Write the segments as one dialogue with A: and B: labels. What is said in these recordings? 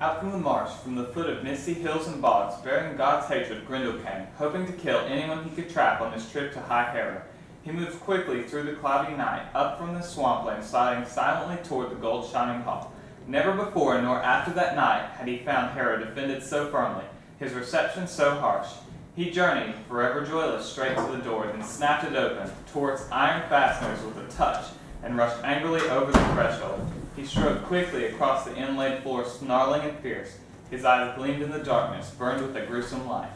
A: Out from the marsh, from the foot of misty hills and bogs, bearing God's hatred, Grendel came, hoping to kill anyone he could trap on his trip to High Herot. He moved quickly through the cloudy night, up from the swampland, sliding silently toward the gold shining hall. Never before nor after that night had he found Herot defended so firmly, his reception so harsh. He journeyed, forever joyless, straight to the door, then snapped it open, tore its iron fasteners with a touch, and rushed angrily over the threshold. He strode quickly across the inlaid floor, snarling and fierce. His eyes gleamed in the darkness, burned with a gruesome light.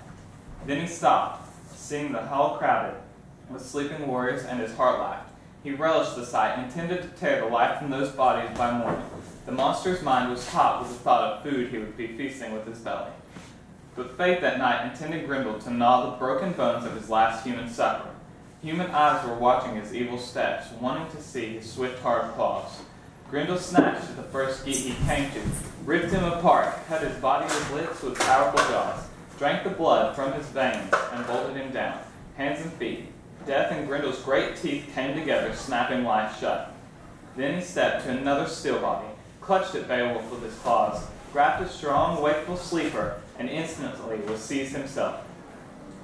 A: Then he stopped, seeing the hall crowded with sleeping warriors, and his heart laughed. He relished the sight, intended to tear the life from those bodies by morning. The monster's mind was hot with the thought of food he would be feasting with his belly. But fate that night intended Grendel to gnaw the broken bones of his last human supper. Human eyes were watching his evil steps, wanting to see his swift hard claws. Grendel snatched at the first geat he came to, ripped him apart, cut his body with lips with powerful jaws, drank the blood from his veins, and bolted him down, hands and feet. Death and Grendel's great teeth came together, snapping life shut. Then he stepped to another still body, clutched at Beowulf with his claws, grabbed a strong, wakeful sleeper, and instantly was seized himself.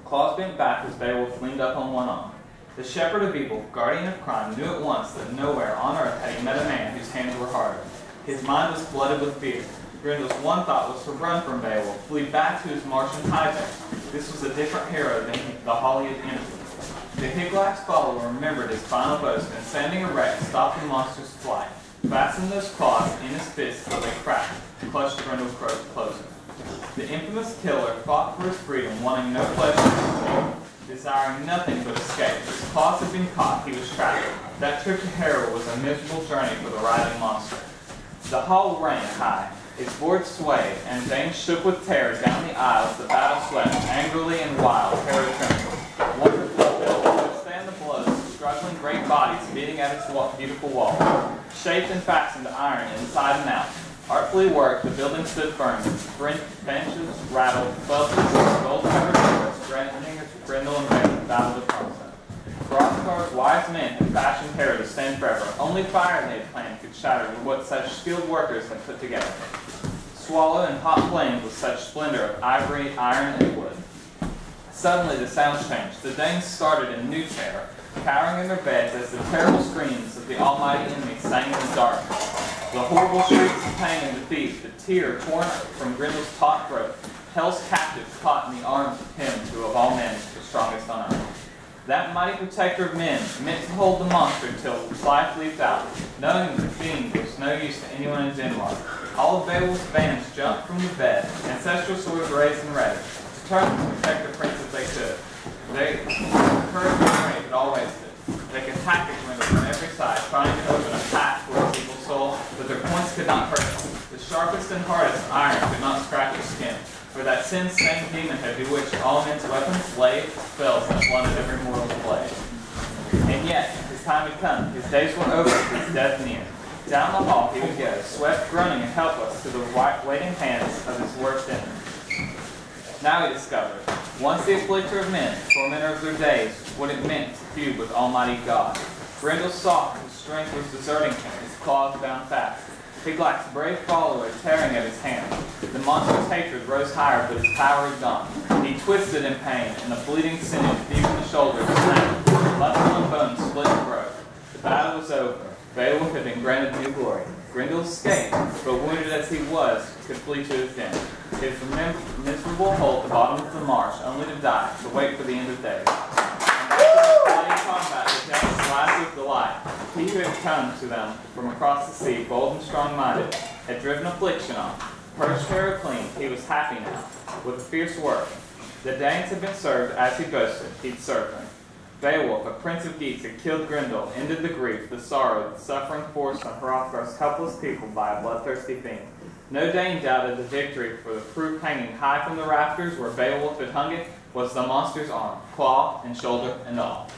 A: Claws bent back as Beowulf leaned up on one arm. The shepherd of evil, guardian of crime, knew at once that nowhere on earth had he met a man whose hands were harder. His mind was flooded with fear. Grendel's one thought was to run from Beowulf, flee back to his Martian hideout. This was a different hero than the he had entered. The Hygelac's follower remembered his final boast and, standing erect, stopped the monster's flight, fastened those claws in his fists till they cracked, clutched Grendel closer. The infamous killer fought for his freedom, wanting no pleasure desiring nothing but escape. His claws had been caught, he was trapped. That trip to Herot was a miserable journey for the writhing monster. The hall rang high, its boards swayed, and Danes shook with terror down the aisles the battle swept, angrily and wild, Herot trembled. Wonderful built to the blows, struggling great bodies beating at its beautiful wall, shaped and fastened to iron inside and out. Artfully worked, the building stood firm. Benches rattled, buffers, gold-covered doors, its Grendel and Raven battled upon them. Hrothgar's wise men had fashioned Herot to stand forever. Only fire they had planned could shatter what such skilled workers had put together. Swallow in hot flames with such splendor of ivory, iron, and wood. Suddenly the sounds changed. The Danes started in new terror, cowering in their beds as the terrible screams of the almighty enemy sang in the darkness. The horrible shrieks of pain and defeat, the tear torn from Grendel's taut throat, Hell's captive caught in the arms of him who of all men is the strongest on earth. That mighty protector of men, meant to hold the monster till life leaped out, knowing the fiend was no use to anyone in Denmark. All of Beowulf's bands jumped from the bed, ancestral swords raised and ready, determined to protect the prince as they could. They, courage and strength had always stood. They could attack the Grendel from every side, trying to open a path for his evil soul, but their points could not hurt him. The and hardest iron could not scratch his skin, for that sin-stained demon had bewitched all men's weapons, blades, spells, and blunted every mortal's blade. And yet, his time had come. His days were over, his death near. Down the hall he would go, swept, groaning, and helpless to the waiting hands of his worst enemy. Now he discovered, once the afflictor of men, tormentor of their days, what it meant to feud with Almighty God. Grendel saw his strength was deserting him, his claws bound fast. Hygelac's brave follower tearing at his hand. The monster's hatred rose higher, but his power had gone. He twisted in pain, and the bleeding sinew deep in the shoulders snapped. Muscle and bone split and broke. The battle was over. Beowulf had been granted new glory. Grendel escaped, but wounded as he was, could flee to his den. His miserable hole at the bottom of the marsh, only to die, to wait for the end of days. And after combat with death's last with delight, he who had come to them from across the sea, bold and strong-minded, had driven affliction off. Purged Herot clean, he was happy now, with a fierce work. The Danes had been served as he boasted, he'd served them. Beowulf, a prince of Geats, had killed Grendel, ended the grief, the sorrow, the suffering forced on Hrothgar's helpless people by a bloodthirsty fiend. No Dane doubted the victory, for the proof hanging high from the rafters where Beowulf had hung it was the monster's arm, claw and shoulder and all.